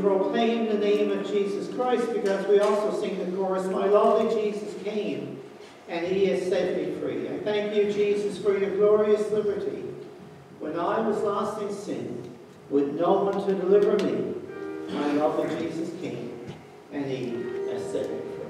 proclaim the name of Jesus Christ because we also sing the chorus, My lovely Jesus came and he has set me free. I thank you, Jesus, for your glorious liberty. When I was lost in sin, with no one to deliver me, my lovely Jesus came and he has set me free.